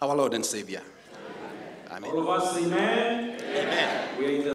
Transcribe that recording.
our Lord and Savior. Amen. All of us, amen. Amen. amen.